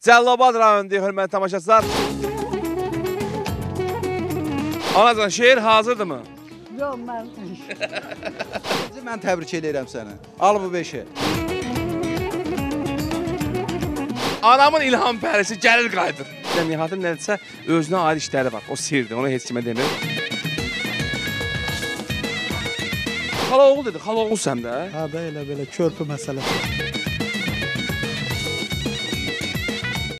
Cəllabad rayonunda hörmətli tamaşaçılar. Anacan, şeir hazırdırmı? Yox, mən Mən təbrik edirəm səni. Al bu 5-i. Anamın ilham pərisi gəlir qayıdır. Nihatın nədirsə özünə aid işləri var. O sirdir, onu heç kimə demir. Xala oğul dedi, xala oğul sən də. Ha hə, da elə belə körpü məsələsi.